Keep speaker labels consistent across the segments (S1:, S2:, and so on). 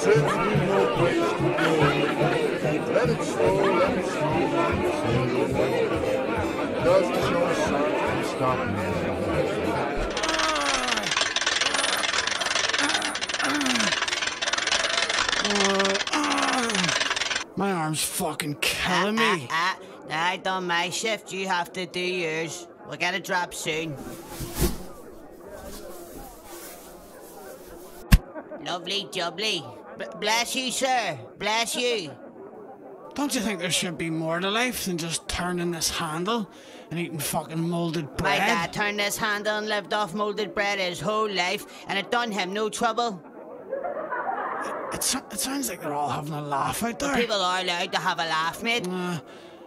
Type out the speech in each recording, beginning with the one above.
S1: certainly no place to go. Let it snow, let it snow. It doesn't show signs of stopping.
S2: My arm's fucking killing
S3: Ah,
S2: me.
S3: ah, ah. I done my shift. You have to do yours. We'll get a drop soon. Lovely jubbly. B- bless you, sir. Bless you.
S2: Don't you think there should be more to life than just turning this handle and eating fucking molded bread?
S3: My dad turned this handle and lived off moulded bread his whole life, and it done him no trouble.
S2: It, so- it sounds like they're all having a laugh out there.
S3: People are allowed to have a laugh, mate.
S2: Uh,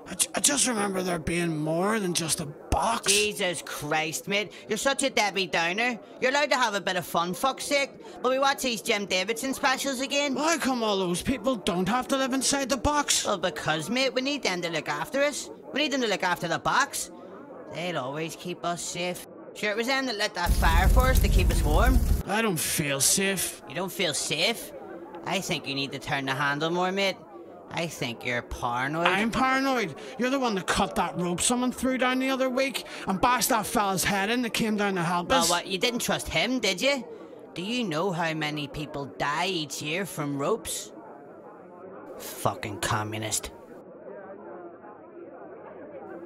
S2: I, I just remember there being more than just a box.
S3: Jesus Christ, mate. You're such a Debbie Downer. You're allowed to have a bit of fun, fuck's sake. But we watch these Jim Davidson specials again.
S2: Why come all those people don't have to live inside the box?
S3: Well, because, mate, we need them to look after us. We need them to look after the box. They'll always keep us safe. Sure, it was them that lit that fire for us to keep us warm.
S2: I don't feel safe.
S3: You don't feel safe? I think you need to turn the handle more, mate. I think you're paranoid.
S2: I'm paranoid. You're the one that cut that rope someone threw down the other week and bashed that fella's head in that came down to help
S3: Well,
S2: us.
S3: what, you didn't trust him, did you? Do you know how many people die each year from ropes? Fucking communist.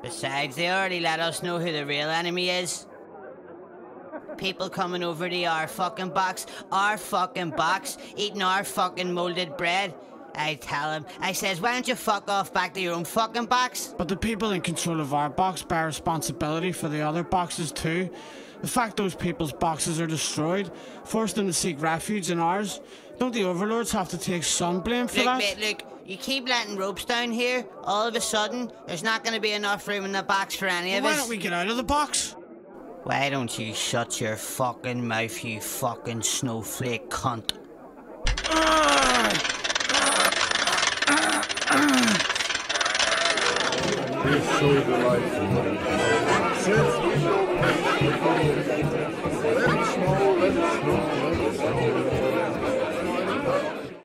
S3: Besides, they already let us know who the real enemy is. People coming over to our fucking box, our fucking box, eating our fucking molded bread. I tell him, I says, why don't you fuck off back to your own fucking box?
S2: But the people in control of our box bear responsibility for the other boxes too. The fact those people's boxes are destroyed forced them to seek refuge in ours. Don't the overlords have to take some blame for
S3: Look,
S2: that?
S3: mate, look, you keep letting ropes down here, all of a sudden, there's not going to be enough room in the box for any
S2: Well,
S3: of
S2: why
S3: us.
S2: Why don't we get out of the box?
S3: Why don't you shut your fucking mouth, you fucking snowflake cunt?
S1: show the life.